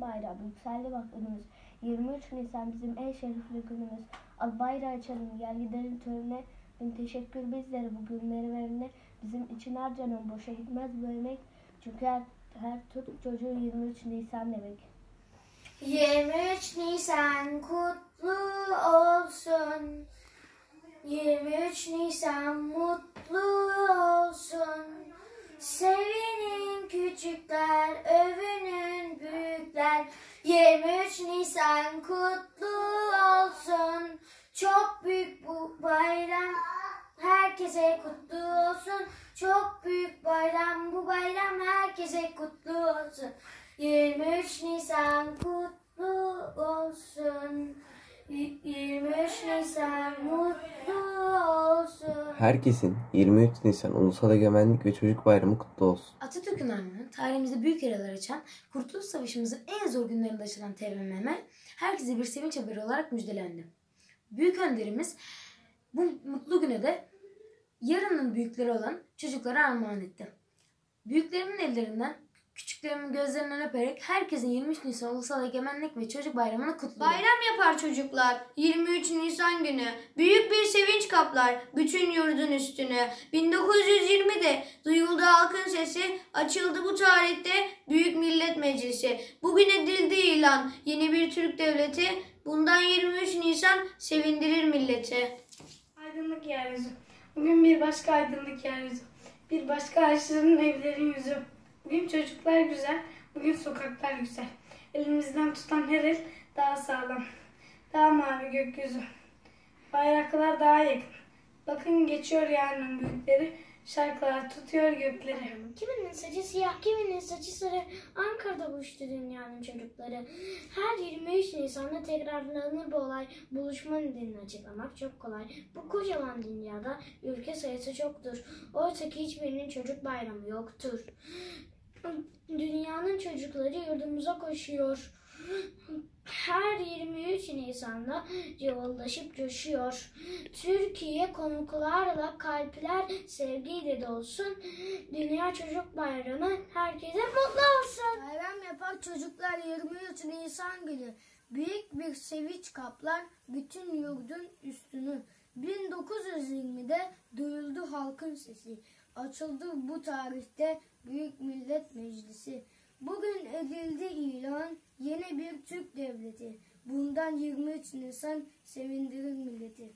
bayram, yükseldi bak önümüz. 23 Nisan bizim en şerefli günümüz. Al bayrağı açalım, gel gidelim törene. Bin teşekkür bizlere bu günleri verene. Bizim için harcanan boşa gitmez bu emek. Çünkü her, her Türk çocuğu 23 Nisan demek. 23 Nisan kutlu olsun. 23 Nisan mutlu olsun. Sevinin küçükler, övünün büyükler. 23 Nisan kutlu olsun. Çok büyük bu bayram. Herkese kutlu olsun. Çok büyük bayram bu bayram herkese kutlu olsun. 23 Nisan kutlu olsun. Y- 23 Nisan mutlu. Herkesin 23 Nisan Ulusal Egemenlik ve Çocuk Bayramı kutlu olsun. Atatürk'ün anlamı tarihimizde büyük yaralar açan, Kurtuluş Savaşımızın en zor günlerinde açılan TBMM herkese bir sevinç haberi olarak müjdelendi. Büyük önderimiz bu mutlu güne de yarının büyükleri olan çocuklara armağan etti. Büyüklerimin ellerinden, küçüklerimin gözlerinden öperek herkesin 23 Nisan Ulusal Egemenlik ve Çocuk Bayramı'nı kutluyorum. Bayram yapar çocuklar 23 Nisan günü. Büyük bir sevinç kaplar bütün yurdun üstünü. 1920'de duyuldu halkın sesi, açıldı bu tarihte Büyük Millet Meclisi. Bugün edildi ilan yeni bir Türk devleti. Bundan 23 Nisan sevindirir milleti. Aydınlık yeryüzü. Bugün bir başka aydınlık yeryüzü. Bir başka ağaçların evlerin yüzü. Bugün çocuklar güzel, bugün sokaklar güzel. Elimizden tutan her el daha sağlam. Daha mavi gökyüzü. Bayraklar daha yakın. Bakın geçiyor yarının büyükleri. Şarkılar tutuyor gökleri. Kiminin saçı siyah, kiminin saçı sarı. Ankara'da buluştu dünyanın çocukları. Her 23 Nisan'da tekrarlanır bu olay. Buluşma nedenini açıklamak çok kolay. Bu kocaman dünyada ülke sayısı çoktur. Oysa ki hiçbirinin çocuk bayramı yoktur. Dünyanın çocukları yurdumuza koşuyor. Her 23 Nisan'da cıvıldaşıp coşuyor. Türkiye konuklarla kalpler sevgiyle dolsun. Dünya Çocuk Bayramı herkese mutlu olsun. Bayram yapar çocuklar 23 Nisan günü. Büyük bir sevinç kaplar bütün yurdun üstünü. 1920'de duyuldu halkın sesi. Açıldı bu tarihte Büyük Millet Meclisi. Bugün edildi ilan yeni bir Türk devleti. Bundan 23 Nisan sevindirir milleti.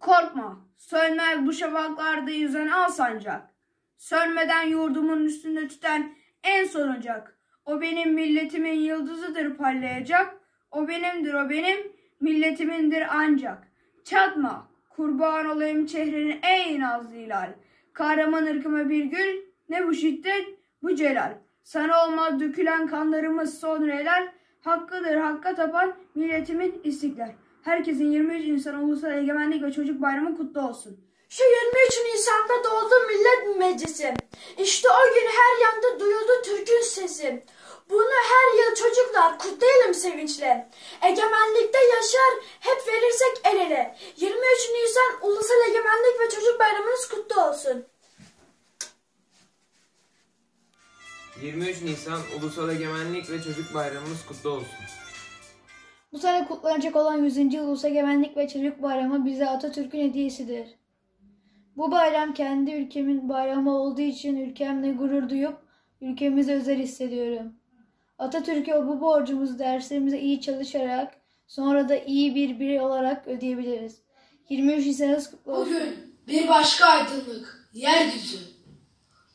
Korkma, sönmez bu şafaklarda yüzen al sancak. Sönmeden yurdumun üstünde tüten en son ocak. O benim milletimin yıldızıdır parlayacak. O benimdir, o benim milletimindir ancak. Çatma, kurban olayım çehrenin ey nazlı hilal. Kahraman ırkıma bir gül, ne bu şiddet, bu celal. Sana olmaz dökülen kanlarımız sonra helal. Hakkıdır hakka tapan milletimin istiklal. Herkesin 23 Nisan Ulusal Egemenlik ve Çocuk Bayramı kutlu olsun. Şu 23 Nisan'da doğdu Millet Meclisi. İşte o gün her yanda duyuldu Türk'ün sesi. Bunu her yıl çocuklar kutlayalım sevinçle. Egemenlikte yaşar hep verirsek el ele. 23 Nisan Ulusal Egemenlik ve Çocuk Bayramınız kutlu olsun. 23 Nisan Ulusal Egemenlik ve Çocuk Bayramımız kutlu olsun. Bu sene kutlanacak olan 100. Ulus Egemenlik ve Çocuk Bayramı bize Atatürk'ün hediyesidir. Bu bayram kendi ülkemin bayramı olduğu için ülkemle gurur duyup ülkemize özel hissediyorum. Atatürk'e bu borcumuzu derslerimize iyi çalışarak sonra da iyi bir birey olarak ödeyebiliriz. 23 Nisan'ınız kutlu olsun. Bugün bir başka aydınlık yeryüzü.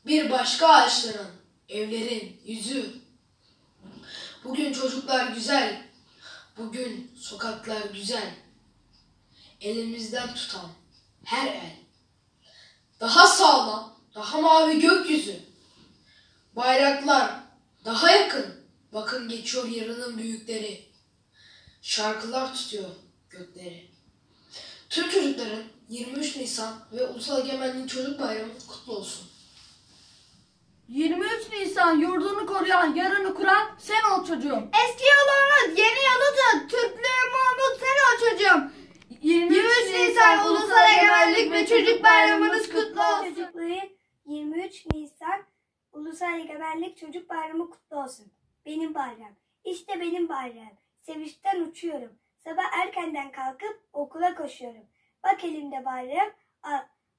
Bir başka ağaçların, evlerin yüzü. Bugün çocuklar güzel. Bugün sokaklar güzel. Elimizden tutan her el. Daha sağlam, daha mavi gökyüzü. Bayraklar daha yakın. Bakın geçiyor yarının büyükleri. Şarkılar tutuyor gökleri. Tüm çocukların 23 Nisan ve Ulusal Egemenlik Çocuk Bayramı kutlu olsun. 23 Nisan yurdunu koruyan, yarını kuran sen ol çocuğum. Eski yolunu yeni yolu tut. Türklüğü Mahmut sen ol çocuğum. 23 Nisan Ulusal Egemenlik ve Çocuk Bayramınız kutlu olsun. Çocukları 23 Nisan Ulusal Egemenlik Çocuk Bayramı kutlu olsun. Benim bayram. İşte benim bayram. Sevinçten uçuyorum. Sabah erkenden kalkıp okula koşuyorum. Bak elimde bayram.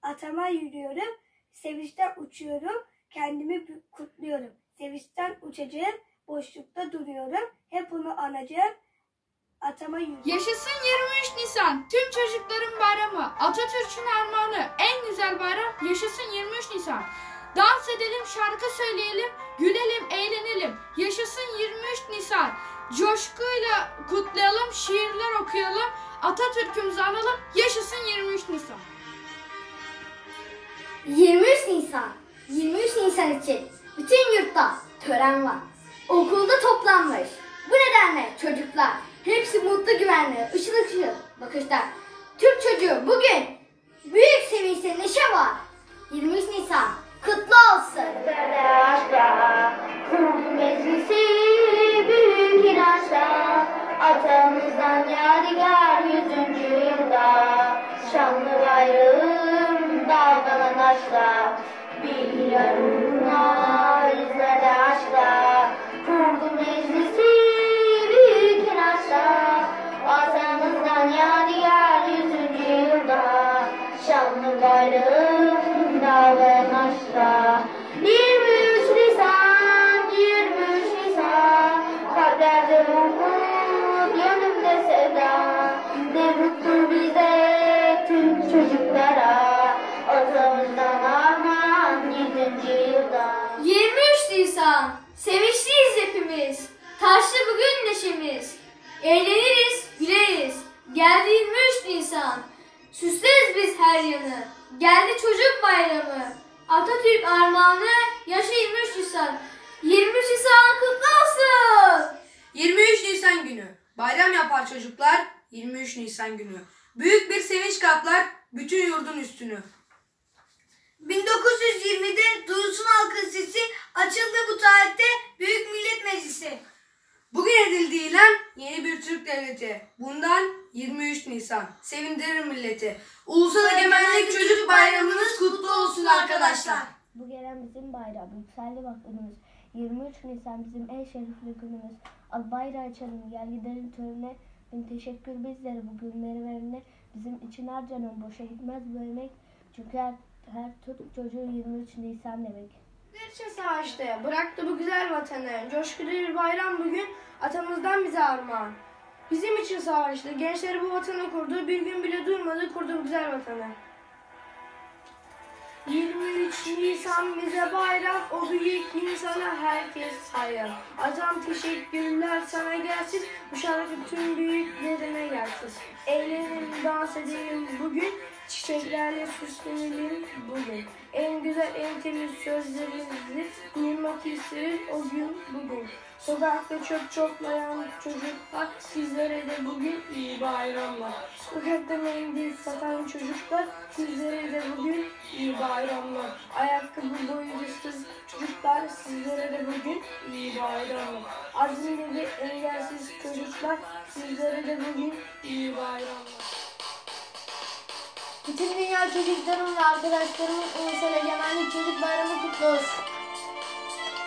Atama yürüyorum. Sevinçten uçuyorum. Kendimi kutluyorum. Sevinçten uçacağım. Boşlukta duruyorum. Hep bunu anacağım. Atama yürüyorum. Yaşasın 23 Nisan. Tüm çocukların bayramı. Atatürk'ün armağanı. En güzel bayram yaşasın 23 Nisan. Dans edelim, şarkı söyleyelim, gülelim, eğlenelim. Yaşasın 23 Nisan. Coşkuyla kutlayalım, şiirler okuyalım, Atatürk'ümüzü analım. Yaşasın 23 Nisan. 23 Nisan. 23 Nisan için bütün yurtta tören var. Okulda toplanmış. Bu nedenle çocuklar hepsi mutlu güvenli, ışıl ışıl bakışlar. Türk çocuğu bugün büyük sevinçle neşe var. 23 Nisan kutlu olsun. Meclisi büyük inançla Atamızdan yadigar dalgalanışla Bir hilal uğruna izledi aşkla. Kurdu meclisi büyük inançla. Atamızdan yadigar yüzüncü yılda Şanlı bayrağım Nisan. Sevinçliyiz hepimiz. Taşlı bugün neşemiz. Eğleniriz, güleriz. Geldi 23 Nisan. Süsleriz biz her yanı. Geldi çocuk bayramı. Atatürk armağanı yaşa 23 Nisan. 23 Nisan kutlu olsun. 23 Nisan günü. Bayram yapar çocuklar 23 Nisan günü. Büyük bir sevinç kaplar bütün yurdun üstünü. 1920'de Dursun Halkın Sesi açıldı bu tarihte Büyük Millet Meclisi. Bugün edildi ilan yeni bir Türk devleti. Bundan 23 Nisan. Sevindirir milleti. Ulusal Egemenlik Çocuk Bayramınız kutlu olsun arkadaşlar. Bu gelen bizim bayram, yükseldi bak önümüz. 23 Nisan bizim en şerefli günümüz. Al bayrağı açalım, gel gidelim törene. Bin teşekkür bizlere bu günleri verene. Bizim için harcanan boşa gitmez bu emek. Çünkü her, her Türk çocuğu 23 Nisan demek. için savaştı, bıraktı bu güzel vatanı. Coşkulu bir bayram bugün atamızdan bize armağan. Bizim için savaştı, gençleri bu vatanı kurdu. Bir gün bile durmadı, kurdu bu güzel vatanı. 23 Nisan bize bayram, o büyük insana herkes hayran. Atam teşekkürler sana gelsin, bu şarkı tüm büyüklerime gelsin. Eğlenelim, dans edelim bugün, çiçeklerle süslenelim bugün. En güzel, en temiz sözlerimizi duymak isteriz o gün bugün. Sokakta çöp çoklayan çocuklar, sizlere de bugün iyi bayramlar. Sokakta mendil satan çocuklar, sizlere de bugün iyi bayramlar. Ayakkabı boyacısız çocuklar, sizlere de bugün iyi bayramlar. Azimli ve engelsiz çocuklar, sizlere de bugün iyi bayramlar. Bütün dünya çocuklarım ve arkadaşlarımın Ulusal Egemenlik Çocuk Bayramı kutlu olsun.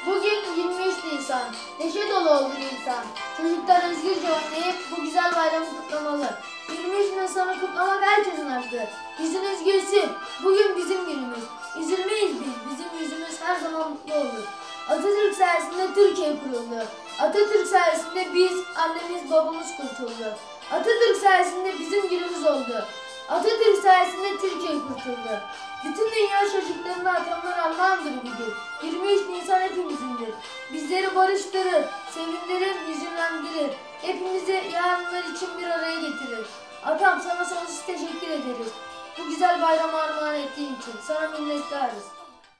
Bugün 23 Nisan. Neşe dolu oldu insan. Çocuklar özgürce oynayıp bu güzel bayramı kutlamalı. 23 Nisan'ı kutlamak herkesin hakkı. Yüzünüz gülsün. Bugün bizim günümüz. Üzülmeyiz biz. Bizim yüzümüz her zaman mutlu olur. Atatürk sayesinde Türkiye kuruldu. Atatürk sayesinde biz, annemiz, babamız kurtuldu. Atatürk sayesinde bizim günümüz oldu. Atatürk sayesinde Türkiye kurtuldu. Bütün dünya çocuklarına atamlar armağandır bugün. 23 Nisan hepimizindir. Bizleri barıştırır, sevindirir, hüzünlendirir. Hepimizi yarınlar için bir araya getirir. Atam sana sonsuz teşekkür ederiz. Bu güzel bayramı armağan ettiğin için sana minnettarız.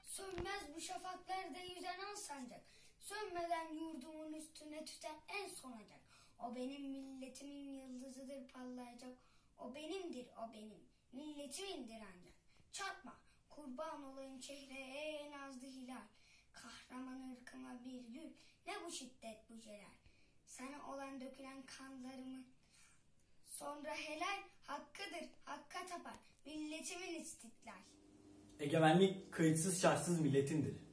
Sönmez bu şafaklarda yüzen sancak. Sönmeden yurdumun üstüne tüten en sonacak. O benim milletimin yıldızıdır parlayacak. O benimdir o benim. Milletimindir ancak. Çatma kurban olayım çehreye en azdı hilal. Kahraman ırkıma bir gül. Ne bu şiddet bu celal. Sana olan dökülen kanlarımı sonra helal hakkıdır hakka tapar milletimin istiklal. Egemenlik kayıtsız şartsız milletindir.